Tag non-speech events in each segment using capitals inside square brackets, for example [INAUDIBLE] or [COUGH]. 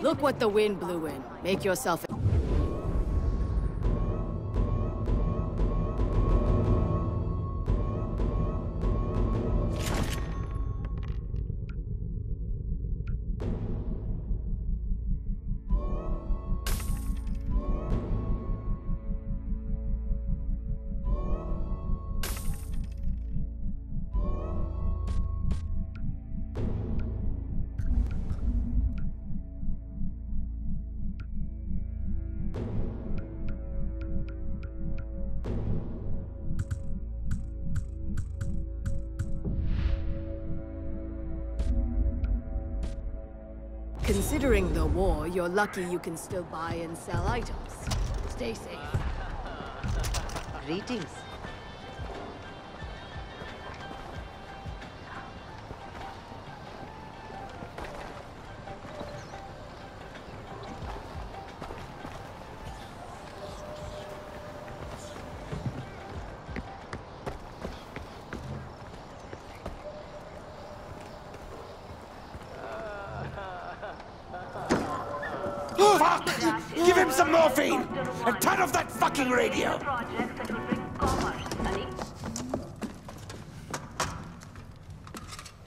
Look what the wind blew in. Make yourself... Considering the war, you're lucky you can still buy and sell items. Stay safe. Greetings. Fuck! Give him some morphine! And turn off that fucking radio!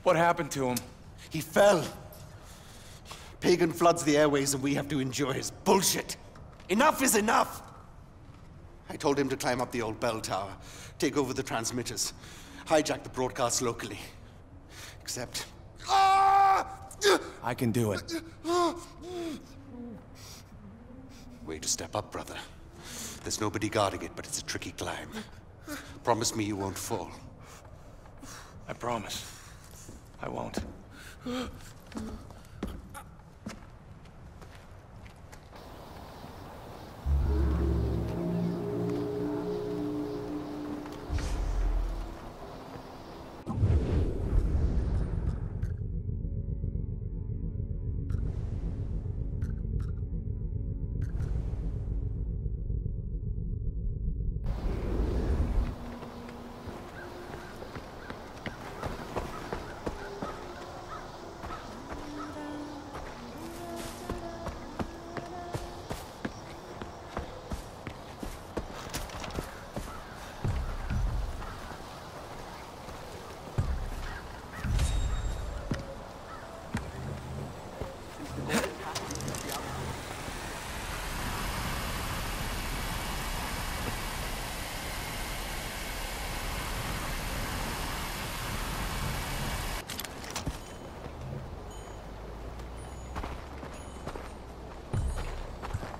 What happened to him? He fell. Pagan floods the airways and we have to endure his bullshit. Enough is enough! I told him to climb up the old bell tower, take over the transmitters, hijack the broadcast locally. Except... I can do it. [LAUGHS] Way to step up, brother. There's nobody guarding it, but it's a tricky climb. Promise me you won't fall. I promise. I won't.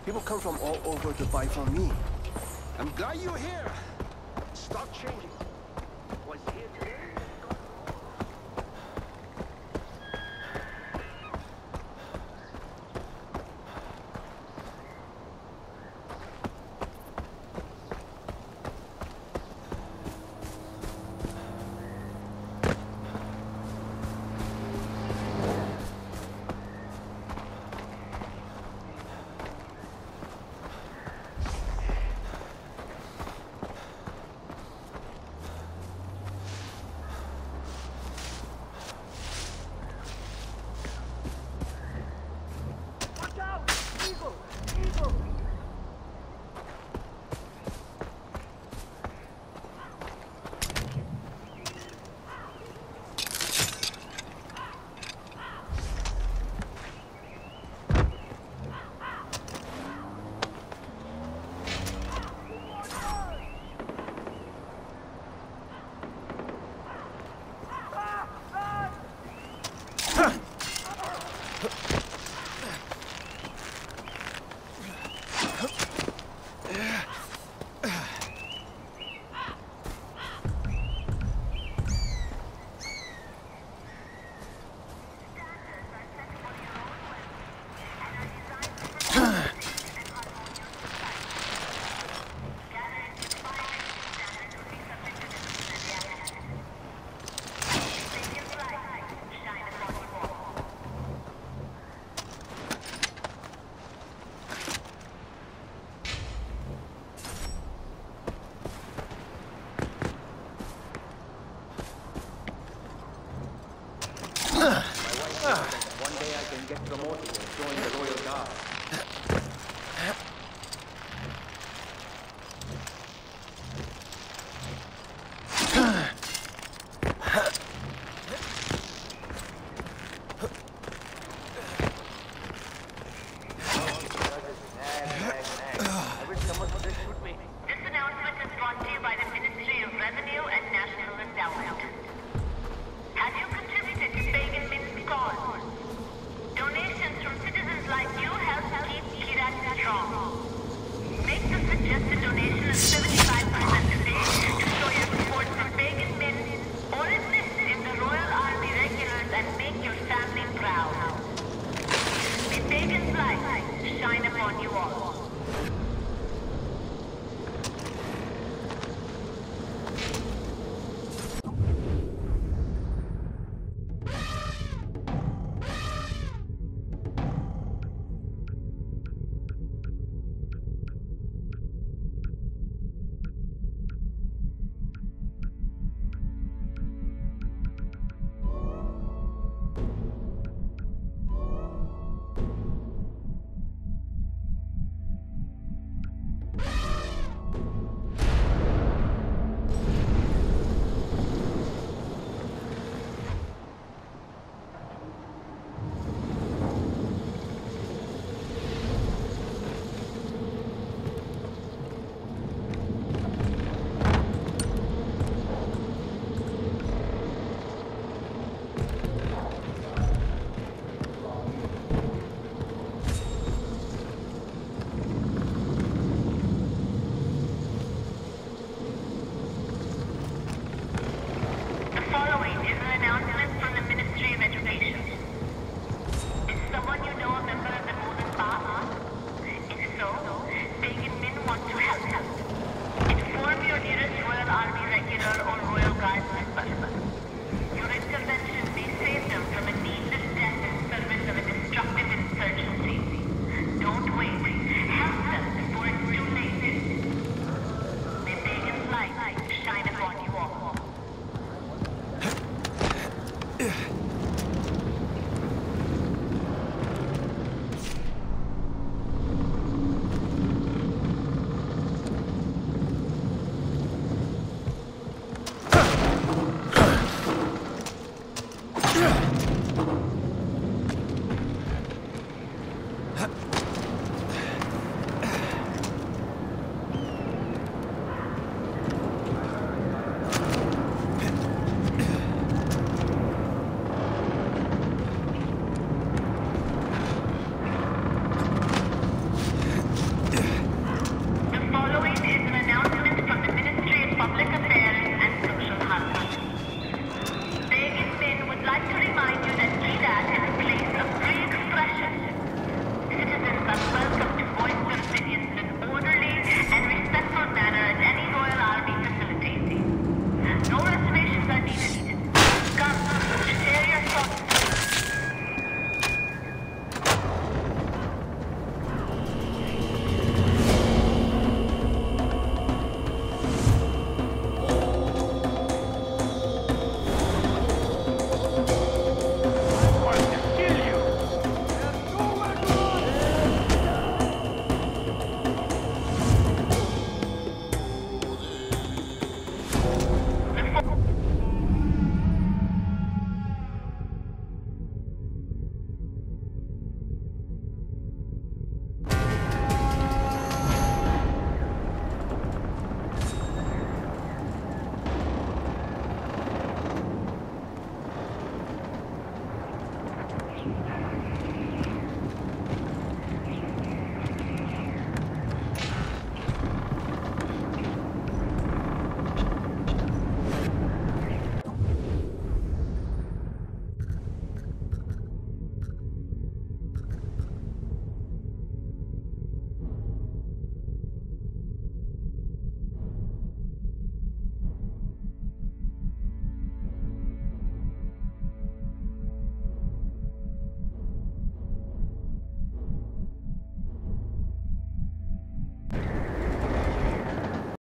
People come from all over to buy from me. I'm glad you're here. Stop changing. Was here today?